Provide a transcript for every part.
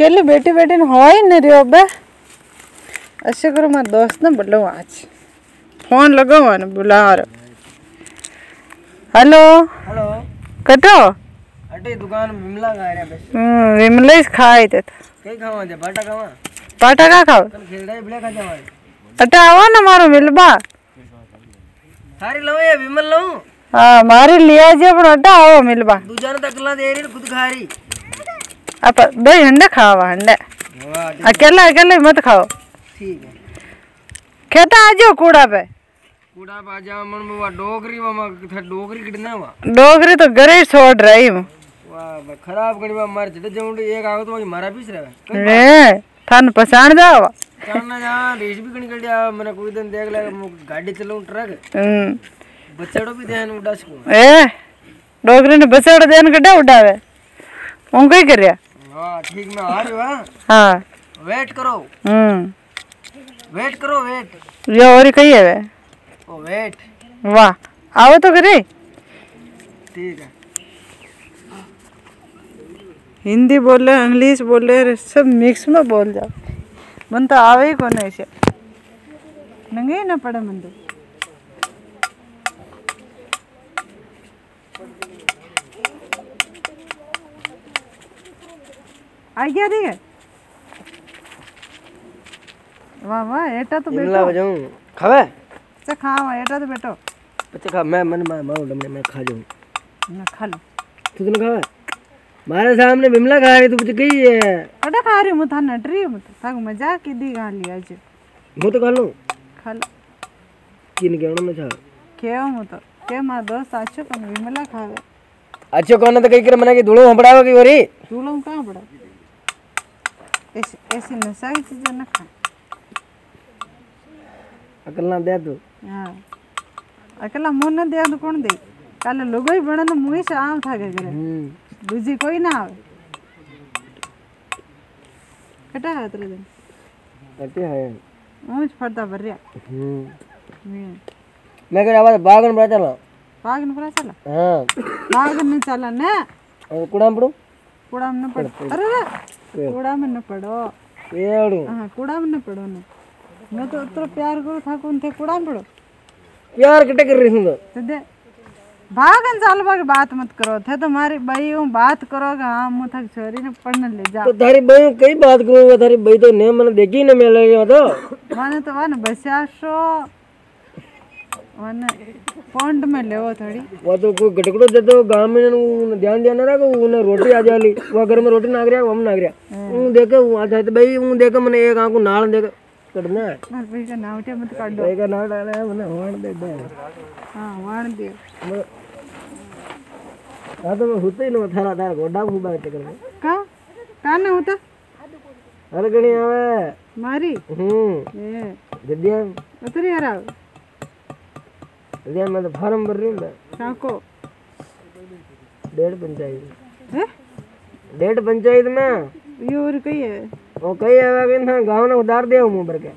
अकेले बैठी बैठी ने हो ही नहीं रही बे। ऐसे करो मैं दोस्त ने बोलो आज। फ़ोन लगाओ ने बुला हेलो। हेलो। कटो। अटे दुकान विमला का आया बस हम्म विमलेश खाए थे कई खावा दे बाटा खावा? पाटा का खाओ? कल खेलड़े बिले खा जावा अटे आओ ना मारो मिलबा सारी लो ये विमल लो हाँ मारी लिया जे पर अटे आओ मिलबा दूजा ने तकला दे रही खुद खा रही। अब दो हंडे खावा हंडे अकेला अकेले मत खाओ ठीक है खेता आ जाओ कूड़ा पे कूड़ा मन डोगरी मामा था डोगरी कितना वा डोगरी तो ही छोड़ रही हूँ वाह खराब मार एक आगो तो मारा पीस रहा थान पहचान जाओ जानना जा रेस भी गणी कड़िया मैंने कोई दिन देख ले गाड़ी चलाऊं ट्रक बच्चड़ो भी ध्यान उड़ास को ए डोगरी ने देन कटे उड़ावे उनको ही वाह ठीक मैं आ रही हूँ हाँ। वेट करो। हम्म। वेट करो वेट ये और ही कही है वे। ओ वेट वाह आओ तो करे ठीक है। हिंदी बोले इंग्लिश बोले सब मिक्स में बोल जाओ। मन तो आवे ही कौन ऐसे नंगे ही ना पड़े मन तो आ गया ठीक है वाह वाह एटा तो विमला बेटो बजाऊं। खावे? अच्छा खाओ एटा तो बेटो बच्चे खा मैं मन मैं माँ डमने मैं खा जाऊँ। ना खा लो। तू तो खावे? मारे सामने विमला खा रही तू मुझे कही है। अरे खा रही हूँ था नटरी हूँ तो थाक मज़ाक की दी गा लिया आज। वो तो खा लूँ। खा लो। किन के ना छा? केव हूँ तो? के मार दोस्त आछो कौन विमला खावे। अच्छो कौन तो कही कर मना की धूलो हपड़ावा की तू लोग कहाँ पड़ा? ऐसी ऐसी नशा की चीज़ें न खा। अकल दे तू हाँ। अकेला मुँह न दिया तो कौन दे? काले लोगो ही बड़ा तो मुँह से आम था के करे हम्म। दूजी कोई ना आवे। कटा है तेरे दिन? करते है। मुँह फरता भर रहा। हम्म। मैं कह आवाज़ बागन बड़ा चला। बाग न पड़ा चला? हाँ। बाग न चला न? और कूड़ा में न पड़ो। अरे अरे में न पड़ो एड़ू हाँ कूड़ा में न पड़ो न मैं तो उतना प्यार करो था कौन थे कूड़ा में पड़ो प्यार कटे कर रही हूँ दे भागन साल बाग बात मत करो थे तुम्हारी बही हूँ बात करोगे हाँ मुँह थक छोरी ने पढ़ने ले जाओ तो थारी बहू कई बात करूँगा थारी बहू तो ने मन देखी न मिल रही तो माने तो वन बस्याशो वन पॉइंट में ले थोड़ी वो तो कोई गटकड़ो दे दो गाँव में उन ध्यान दिया ना रखो उन्हें रोटी आ जाली वो घर में रोटी नाग रहा हम नाग रहा उन देखे वो आ जाते भाई उन देखे मैंने एक आँख को नाल देखे कटना है मार भाई का नाम उठे मत काट दो एक नाल डाला है मैंने होण दे दे हाँ वाण दियो हाँ तो मैं होते ही ना थारा थारा गोडा फूबा के कर का का ना होता हर गणी आवे मारी हम्म ए जदिया उतरी हरा भैया मैं तो फार्म भर रही हूँ मैं। कहाँ को? डेढ़ पंचायत। है? डेढ़ पंचायत में? ये और कई है। वो कई है वे ना गाँव ने उतार दिया मुँह भर के।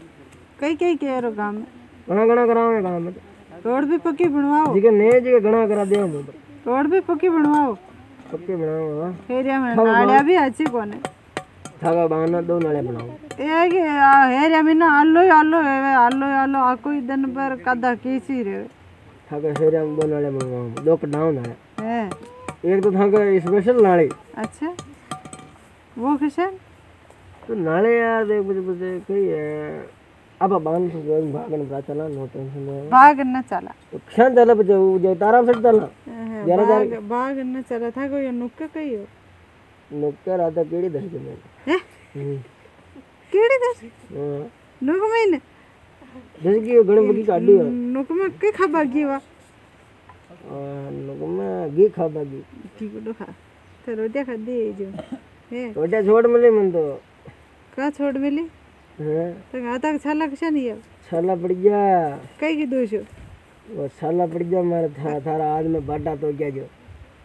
कई कई के यार गाँव में? घना घना कराओ गाँव में? रोड भी पक्की बनवाओ। जी के नए जी के घना करा दिया मुँह पर रोड भी पक्की बनवाओ। पक्की बनाओ हाँ। एरिया में नालिया भी अच्छी कोने। थागा बहाना दो नाले बनाओ एक एरिया में ना आलो आलो है आलो आलो आको इधर पर कादा कीसी रे थागा शेर हम दो नाले बनवाओ दो कटाओ नाले है। एक तो थागा स्पेशल नाले। अच्छा। वो किशन तो नाले यार देख बजे बजे कई है अब बाँध से जो भागन बड़ा चला नो टेंशन है भाग न चला। तो क्षण चला बजे वो जो तारा से चला। है, भाग भाग न चला था कोई नुक्क कही हो? नुक्कर आता केड़ी दस के में है? हम्म। केड़ी दस हाँ। नुक में जैसे कि है नुक में के खबा की वा? नुक में घी खा बागी ठीक है खा? तो रोटियाँ खा दी जो है? रोटिया छोड़ मिले मन तो का छोड़ मिली? हैं? तो आता छाला किशन ही है छाला पड़ गया कई की दोष वो छाला पड़ गया मारे. था थारा आज में बाटा तो क्या जो?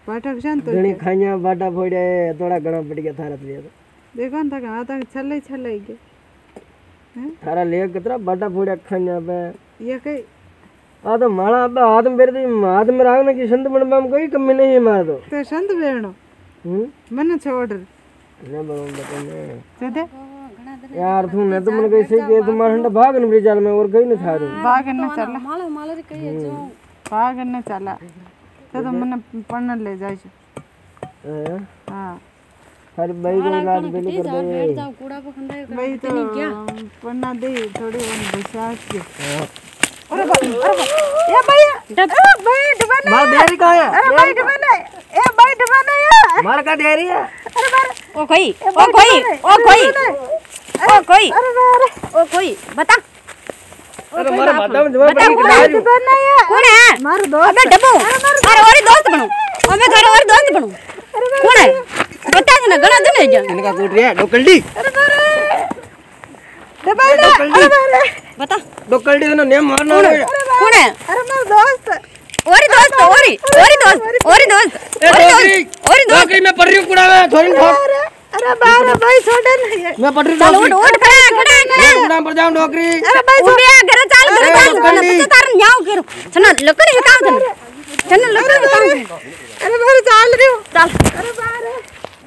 पाठक किशन तो घणी खाइया बाटा फोड़े थोड़ा घना पड़ गया थारा तो देखो न था आता छल्ला ही ही के हैं थारा लेख कितना बड़ा फ़ूड अखन यहाँ पे ये कई आ तो माला अब हाथ में बेर तो हाथ में राग ना कि संत बन में कोई कमी नहीं है मारा तो। ते संत बेरणो मन छ ऑर्डर ने बोलूँ बता ने सीधे यार तू ने तो मन कैसे के तुम्हारे हंडा भाग न ब्रिज में और कहीं न था भाग न तो चला। माला माला रे कहीं हम्म। जो भाग न चला। तो तुम मन पढ़ने ले जाइस हाँ। हाँ। अरे भाई को लाल बेल कर दे। कूड़ा पकड़ रहे भाई तो क्या? पन्ना दे थोड़ी वन बसास के। अरे भाई अरे ये भाई अरे भाई डुबाना मार डेरी का है? अरे भाई डुबाना ए भाई डुबाना यार मार का डेरी है? अरे मार ओ कोई ओ कोई ओ कोई ओ कोई अरे मार ओ कोई बता। अरे मार बता। बता डुबाना है। कौन है? मार दोस्त। अबे डबो। अरे और दोस्त। बनो। अबे घर और दोस्त बनो। बता दे ना गला दे जा इनका कूट रहा है डोकल्डी અરે બાર ડબા નહીં અરે બાર बता डोकल्डी ने नेम मारना है कौन है અરે મારો દોસ્ત और दोस्त और और दोस्त और दोस्त ए और डोकरी दोस्त और दोस्त डोकरी में पड़ रही हूं कुड़ा में थोड़ी ठोक અરે અરે બાર ભાઈ છોડે નહીં मैं पड़ रही चल डोकरी उठ उठ खड़ा खड़ा खड़ा मैं कुड़ा पर जाऊं डोकरी અરે ભાઈ उठ गया घर चाल घर ए, चाल लोखंडी। तो तार न्याव करो छना लकड़ी के काम छना छना लकड़ी के काम અરે બાર ચાલ રહ્યો चल અરે બાર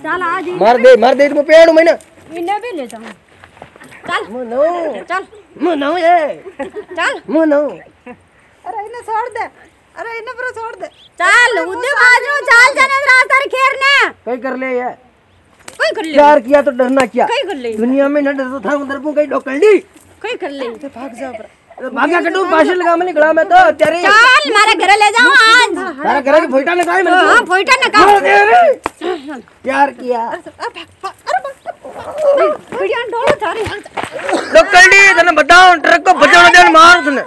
चल आज मर दे मर दे तुम पेड़ में ना इन्हें भी ले जाऊँ चल मनो चल मनो ये चल मनो अरे इन्हें छोड़ दे अरे इन्हें पर छोड़ दे चल उधर बाजू चल जाने रास्ता खेरने कई कर ले ये कई कर ले प्यार किया तो डरना क्या कई कर ले दुनिया में न डरता था उधर को कई डोकंडी कई कर ले भाग जाओ पाछे लगा मैंने गला में तो तेरे चल मारे घर ले जाओ आज तारा घर के फोइटा ने काई मैंने हाँ फोइटा ना काम मार दे रे प्यार किया बढ़िया डोलो थारे डोकल्डी तने बताओ ट्रक को बचाना दे मार चल